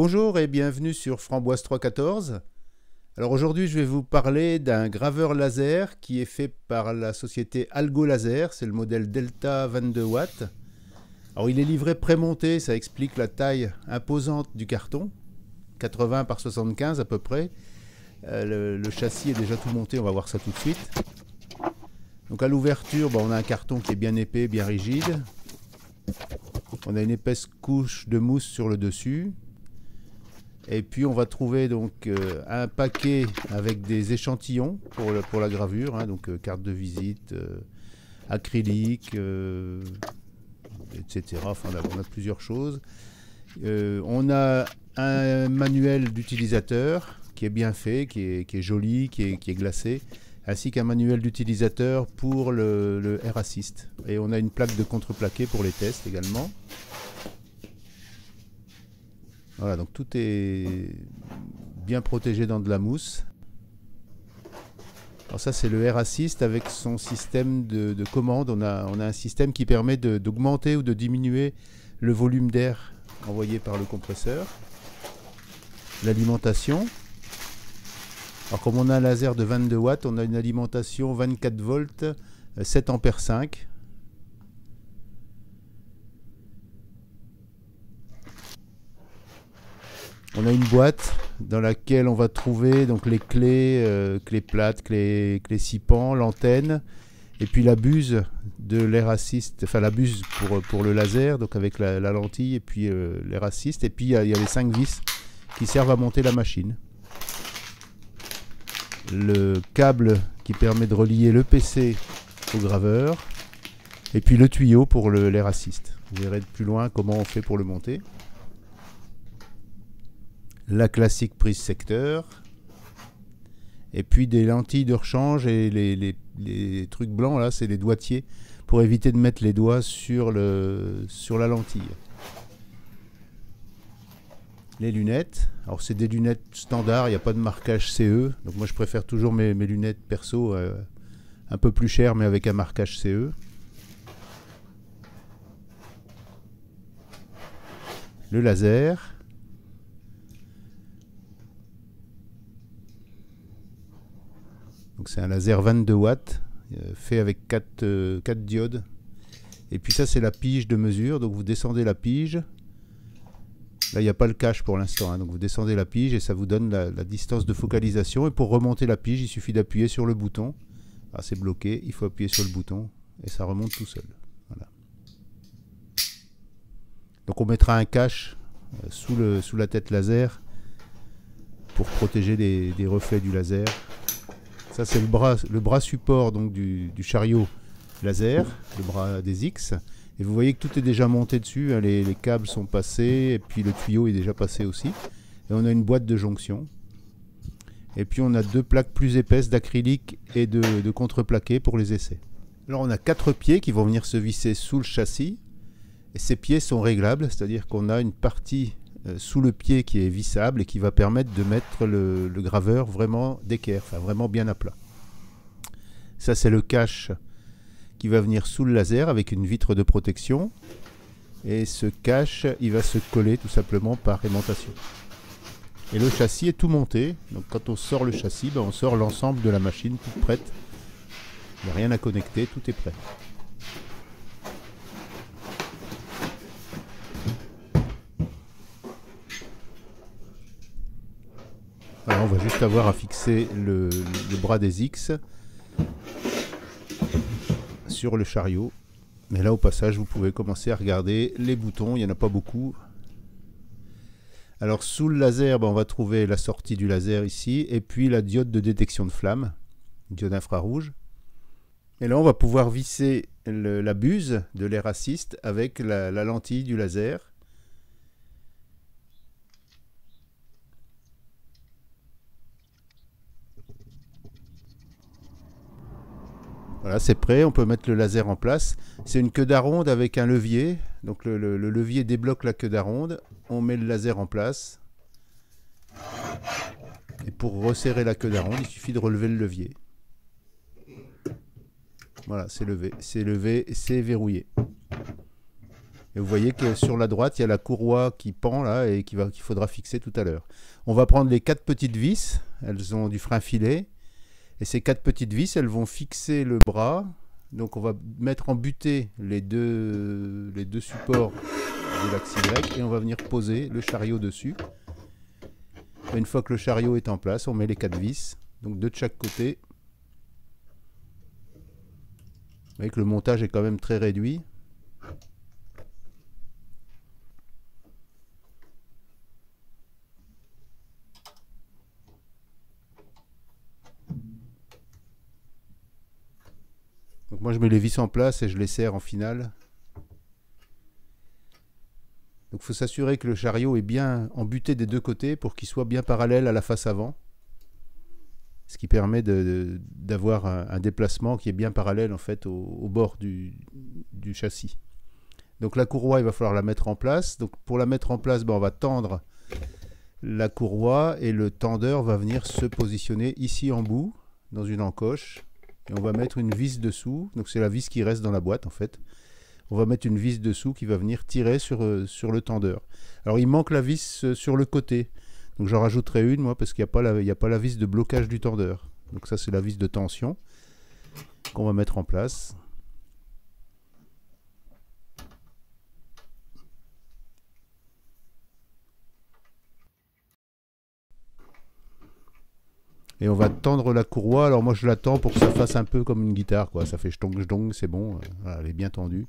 Bonjour et bienvenue sur Framboise 314. Alors aujourd'hui je vais vous parler d'un graveur laser qui est fait par la société Algo Laser, c'est le modèle Delta 22 watts. Alors il est livré prémonté, ça explique la taille imposante du carton, 80 par 75 à peu près. Euh, le, châssis est déjà tout monté, on va voir ça tout de suite. Donc à l'ouverture, on a un carton qui est bien épais, bien rigide. On a une épaisse couche de mousse sur le dessus. Et puis on va trouver donc euh, un paquet avec des échantillons pour, pour la gravure, hein, donc euh, carte de visite, euh, acrylique, etc. Enfin on a plusieurs choses. on a un manuel d'utilisateur qui est bien fait, qui est, joli, qui est, glacé, ainsi qu'un manuel d'utilisateur pour le, le Air Assist. Et on a une plaque de contreplaqué pour les tests également. Voilà, donc tout est bien protégé dans de la mousse. Alors ça c'est le Air Assist avec son système de, commande. On a, on a, un système qui permet d'augmenter ou de diminuer le volume d'air envoyé par le compresseur. L'alimentation. Alors comme on a un laser de 22 watts, on a une alimentation 24 volts, 7 ampères 5. On a une boîte dans laquelle on va trouver donc les clés, euh, clés plates, clés, clés 6 pans, l'antenne, et puis la buse de l'air enfin pour le laser, donc avec la, lentille et puis euh, l'air assist, et puis il y, a les 5 vis qui servent à monter la machine. Le câble qui permet de relier le PC au graveur, et puis le tuyau pour l'air assist. Vous verrez de plus loin comment on fait pour le monter la classique prise secteur, et puis des lentilles de rechange et les, trucs blancs là, c'est les doigtiers pour éviter de mettre les doigts sur, la lentille. Les lunettes, alors c'est des lunettes standards, il n'y a pas de marquage CE, donc moi je préfère toujours mes, lunettes perso euh, un peu plus chères mais avec un marquage CE. Le laser, Donc c'est un laser 22 watts euh, fait avec 4, euh, diodes. Et puis ça c'est la pige de mesure. Donc vous descendez la pige. Là il n'y a pas le cache pour l'instant. Hein. Donc vous descendez la pige et ça vous donne la, distance de focalisation. Et pour remonter la pige il suffit d'appuyer sur le bouton. Ah c'est bloqué. Il faut appuyer sur le bouton et ça remonte tout seul. Donc on mettra un cache euh, sous la tête laser pour protéger des reflets du laser. Ça, c'est le bras, support donc, du, chariot laser, le bras des X. Et vous voyez que tout est déjà monté dessus, hein. les, câbles sont passés, et puis le tuyau est déjà passé aussi. Et on a une boîte de jonction. Et puis on a deux plaques plus épaisses d'acrylique et de, de contreplaqué pour les essais. Alors on a quatre pieds qui vont venir se visser sous le châssis. Et ces pieds sont réglables, c'est-à-dire qu'on a une partie sous le pied qui est vissable et qui va permettre de mettre le, graveur vraiment d'équerre, enfin vraiment bien à plat. Ça c'est le cache qui va venir sous le laser avec une vitre de protection. Et ce cache, il va se coller tout simplement par aimantation. Et le châssis est tout monté. Donc quand on sort le châssis, ben, on sort l'ensemble de la machine toute prête. Il n'y a rien à connecter, tout est prêt. On va juste avoir à fixer le, bras des X sur le chariot. Mais là, au passage, vous pouvez commencer à regarder les boutons. Il n'y en a pas beaucoup. Alors, sous le laser, ben, on va trouver la sortie du laser ici. Et puis la diode de détection de flamme, diode infrarouge. Et là, on va pouvoir visser la buse de l'air assist avec la lentille du laser. Voilà, c'est prêt, on peut mettre le laser en place. C'est une queue d'aronde avec un levier. Donc le, levier débloque la queue d'aronde. On met le laser en place. Et pour resserrer la queue d'aronde, il suffit de relever le levier. Voilà, c'est levé. C'est levé, c'est verrouillé. Et vous voyez que sur la droite, il y a la courroie qui pend là et qu'il faudra fixer tout à l'heure. On va prendre les quatre petites vis, elles ont du frein filet. Et ces quatre petites vis, elles vont fixer le bras. Donc on va mettre en butée les deux, supports de l'axe Y et on va venir poser le chariot dessus. une fois que le chariot est en place, on met les quatre vis, donc deux de chaque côté. Vous voyez que le montage est quand même très réduit. Moi je mets les vis en place et je les serre en finale. Donc il faut s'assurer que le chariot est bien embuté des deux côtés pour qu'il soit bien parallèle à la face avant. Ce qui permet d'avoir un, déplacement qui est bien parallèle en fait au, bord du, châssis. Donc la courroie, il va falloir la mettre en place. Donc pour la mettre en place, ben, on va tendre la courroie et le tendeur va venir se positionner ici en bout dans une encoche on va mettre une vis dessous. Donc c'est la vis qui reste dans la boîte en fait. On va mettre une vis dessous qui va venir tirer sur, euh, le tendeur. Alors il manque la vis euh, sur le côté. Donc j'en rajouterai une moi parce qu'il n'y a, a pas la vis de blocage du tendeur. Donc ça c'est la vis de tension qu'on va mettre en place. Et on va tendre la courroie. Alors moi je l'attends pour que ça fasse un peu comme une guitare, quoi. Ça fait chtong chtong, c'est bon, euh, elle est bien tendue.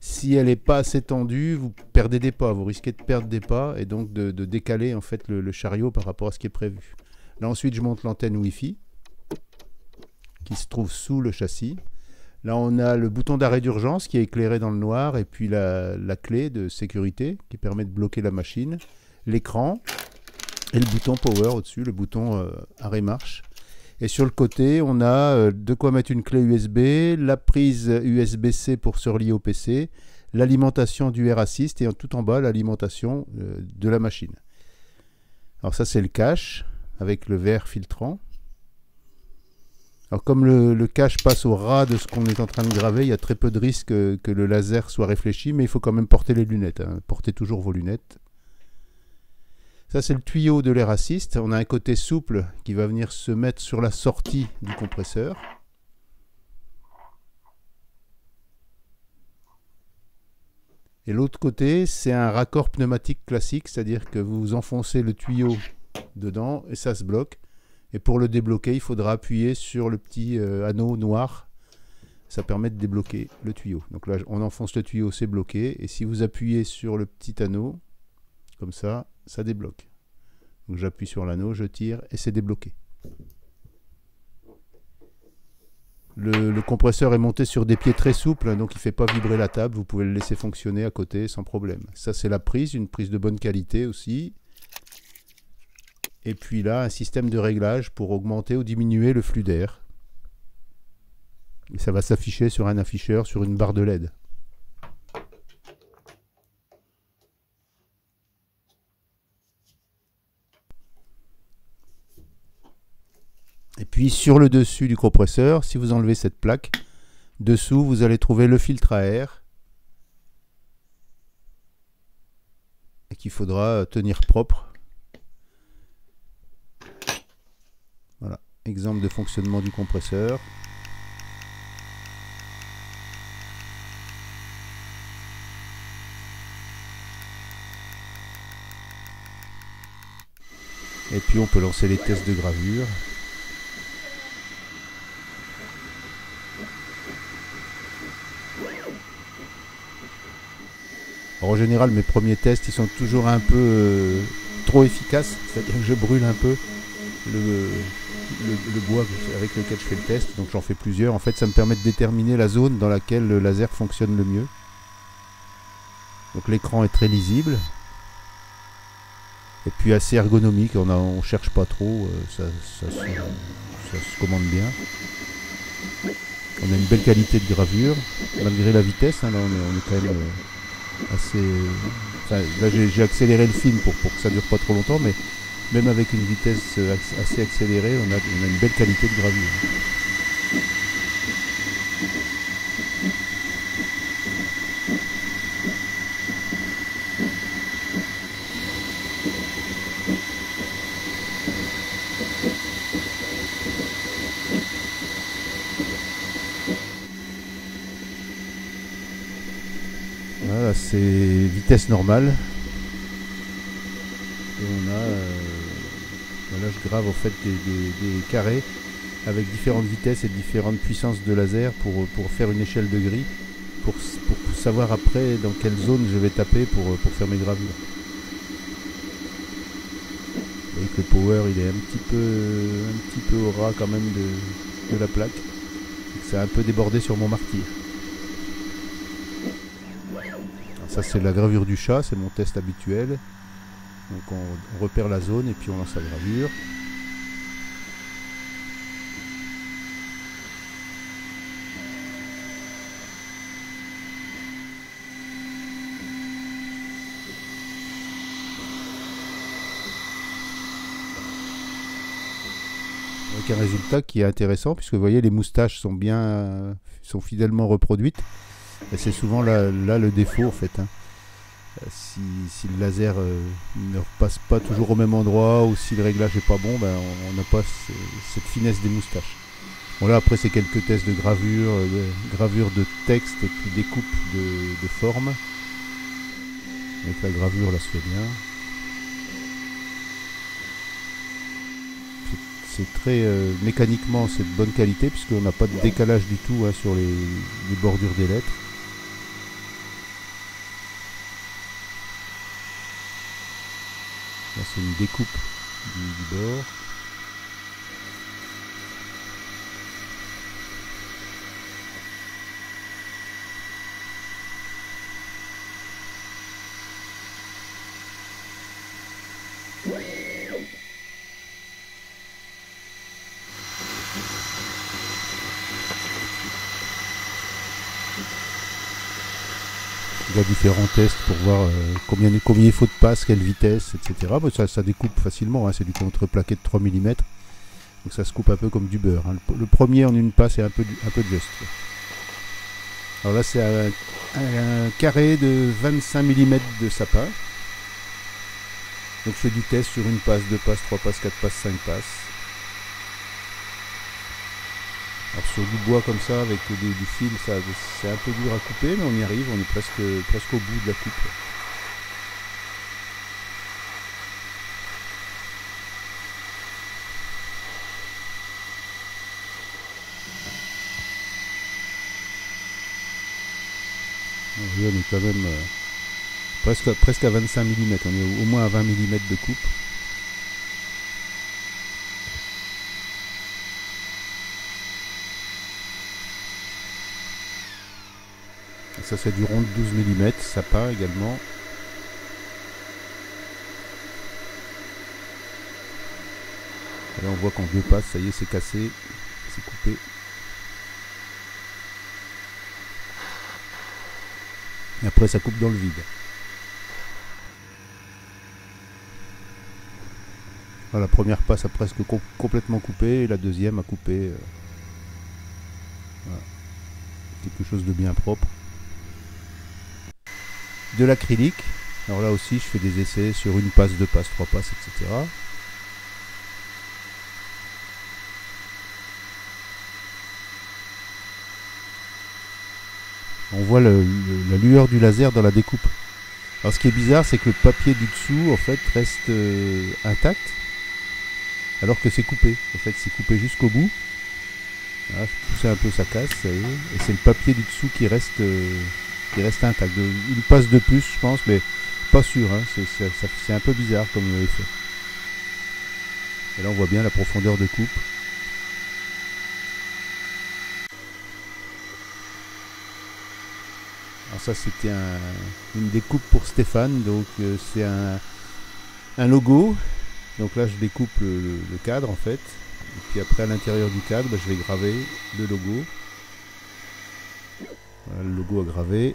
Si elle n'est pas assez tendue, vous perdez des pas, vous risquez de perdre des pas et donc de, décaler en fait le, chariot par rapport à ce qui est prévu. Là ensuite je monte l'antenne Wi-Fi qui se trouve sous le châssis. Là on a le bouton d'arrêt d'urgence qui est éclairé dans le noir et puis la, la clé de sécurité qui permet de bloquer la machine. L'écran, et le bouton power au-dessus, le bouton euh, arrêt marche. Et sur le côté, on a euh, de quoi mettre une clé USB, la prise USB-C pour se relier au PC, l'alimentation du R-Assist et tout en bas l'alimentation euh, de la machine. Alors ça c'est le cache avec le verre filtrant. Alors comme le, cache passe au ras de ce qu'on est en train de graver, il y a très peu de risque que, le laser soit réfléchi, mais il faut quand même porter les lunettes. Hein. Portez toujours vos lunettes. Ça, c'est le tuyau de l'air assist. On a un côté souple qui va venir se mettre sur la sortie du compresseur. Et l'autre côté, c'est un raccord pneumatique classique, c'est-à-dire que vous enfoncez le tuyau dedans et ça se bloque. Et pour le débloquer, il faudra appuyer sur le petit euh, anneau noir. Ça permet de débloquer le tuyau. Donc là, on enfonce le tuyau, c'est bloqué. Et si vous appuyez sur le petit anneau, comme ça, ça débloque. J'appuie sur l'anneau, je tire et c'est débloqué. Le, compresseur est monté sur des pieds très souples, donc il ne fait pas vibrer la table. Vous pouvez le laisser fonctionner à côté sans problème. Ça, c'est la prise, une prise de bonne qualité aussi. Et puis là, un système de réglage pour augmenter ou diminuer le flux d'air. Ça va s'afficher sur un afficheur, sur une barre de LED. Puis sur le dessus du compresseur, si vous enlevez cette plaque, dessous vous allez trouver le filtre à air et qu'il faudra tenir propre. Voilà, exemple de fonctionnement du compresseur. Et puis on peut lancer les tests de gravure. En général, mes premiers tests, ils sont toujours un peu euh, trop efficaces. C'est-à-dire que je brûle un peu le, bois avec lequel je fais le test. Donc j'en fais plusieurs. En fait, ça me permet de déterminer la zone dans laquelle le laser fonctionne le mieux. Donc l'écran est très lisible. Et puis assez ergonomique. On ne cherche pas trop. Euh, ça, se, commande bien. On a une belle qualité de gravure, malgré la vitesse. Hein, là, on est, quand même... Euh, assez. là, j'ai accéléré le film pour, pour que ça dure pas trop longtemps, mais même avec une vitesse euh, assez accélérée, on a, on a une belle qualité de gravure. C'est vitesse normale. Et on a... Euh, je grave en fait des, carrés avec différentes vitesses et différentes puissances de laser pour, pour faire une échelle de gris, pour, savoir après dans quelle zone je vais taper pour, pour faire mes gravures. Voyez que le power il est un petit peu, un petit peu au ras quand même de, de la plaque. C'est un peu débordé sur mon martyr. C'est la gravure du chat, c'est mon test habituel. Donc on, repère la zone et puis on lance la gravure. Avec un résultat qui est intéressant puisque vous voyez les moustaches sont bien sont fidèlement reproduites. C'est souvent là, le défaut en fait. Hein. Euh, si, le laser euh, ne repasse pas toujours au même endroit ou si le réglage n'est pas bon, ben, on n'a pas cette finesse des moustaches. Bon là après c'est quelques tests de gravure, euh, de gravure de texte et puis découpe de, de forme. Avec la gravure là se fait bien. C'est très mécaniquement c'est de bonne qualité puisqu'on n'a pas de décalage du tout hein, sur les bordures des lettres. C'est une découpe du, bord. Il y a différents tests pour voir euh, combien, combien il faut de passes, quelle vitesse, etc. ça, découpe facilement, hein, c'est du contreplaqué de 3 mm. Donc ça se coupe un peu comme du beurre. Hein. Le, premier en une passe est un peu, un peu juste. Alors là c'est un, un, carré de 25 mm de sapin. Donc je fais du test sur une passe, deux passes, trois passes, quatre passes, cinq passes. Sur du bois comme ça, avec du fil, c'est un peu dur à couper, mais on y arrive, on est presque, presque au bout de la coupe. on est quand même euh, presque, presque à 25 mm, on est au moins à 20 mm de coupe. Ça c'est du rond de 12 mm, ça part également. là on voit qu'en deux passes, ça y est, c'est cassé, c'est coupé. Et après ça coupe dans le vide. la première passe a presque complètement coupé et la deuxième a coupé euh, quelque chose de bien propre de l'acrylique. Alors là aussi, je fais des essais sur une passe, deux passes, trois passes, etc. On voit la lueur du laser dans la découpe. Alors ce qui est bizarre, c'est que le papier du dessous, en fait, reste euh, intact, alors que c'est coupé. En fait, c'est coupé jusqu'au bout. je poussais un peu, sa casse, et c'est le papier du dessous qui reste... Euh, qui reste intact. Une passe de plus, je pense, mais pas sûr. Hein. C'est un peu bizarre comme effet. Et là, on voit bien la profondeur de coupe. Alors ça, c'était un, une découpe pour Stéphane. Donc, euh, c'est un, logo. Donc là, je découpe le, cadre, en fait. Et puis après, à l'intérieur du cadre, bah, je vais graver le logo. Le logo à graver.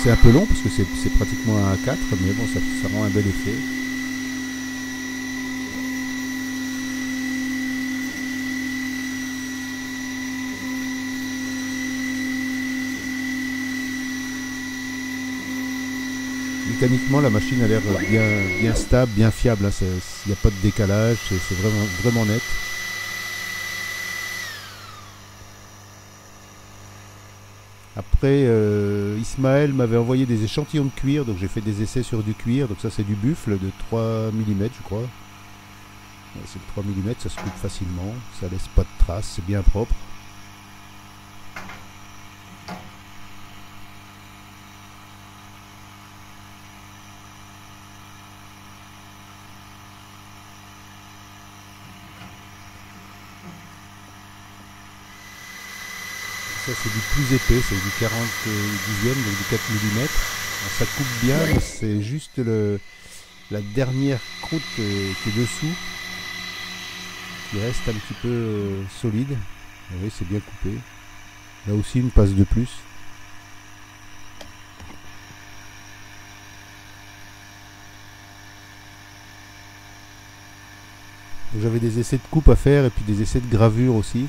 C'est un peu long parce que c'est pratiquement un 4, mais bon, ça rend un bel effet. Mécaniquement, la machine a l'air bien, stable, bien fiable. hein. Il n'y a pas de décalage, c'est vraiment, net. Après, euh, Ismaël m'avait envoyé des échantillons de cuir, donc j'ai fait des essais sur du cuir. Donc ça, c'est du buffle de 3 mm, je crois. C'est le 3 mm, ça se coupe facilement, ça laisse pas de traces, c'est bien propre. Ça du plus épais, c'est du 40 dixième, donc du 4 mm. Ça coupe bien, c'est juste le, la dernière croûte euh, qui est dessous qui reste un petit peu euh, solide. Ah oui, c'est bien coupé. Là aussi une passe de plus. J'avais des essais de coupe à faire et puis des essais de gravure aussi.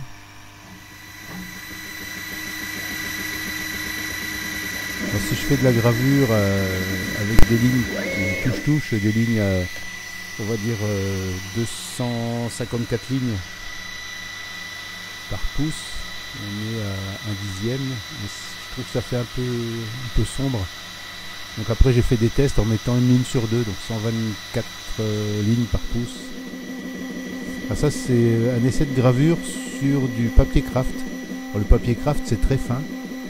Si je fais de la gravure euh, avec des lignes touche-touche, des lignes, à, on va dire euh, 254 lignes par pouce, on est à un dixième. Je trouve que ça fait un peu, un peu sombre. Donc après j'ai fait des tests en mettant une ligne sur deux, donc 124 euh, lignes par pouce. Ah, ça c'est un essai de gravure sur du papier craft. Le papier craft c'est très fin,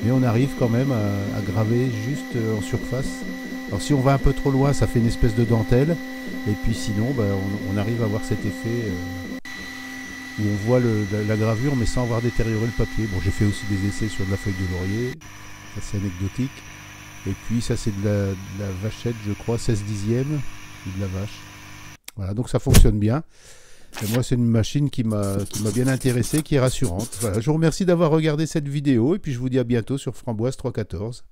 mais on arrive quand même à, à graver juste euh, en surface. Alors si on va un peu trop loin, ça fait une espèce de dentelle, et puis sinon, bah, on, on arrive à avoir cet effet euh, où on voit le- la, gravure, mais sans avoir détérioré le papier. Bon, j'ai fait aussi des essais sur de la feuille de laurier, ça c'est anecdotique. Et puis ça c'est de la, de la vachette, je crois, 16 dixièmes, de la vache. Voilà, donc ça fonctionne bien. Et moi, c'est une machine qui m'a bien intéressé, qui est rassurante. Je vous remercie d'avoir regardé cette vidéo et puis je vous dis à bientôt sur Framboise 314.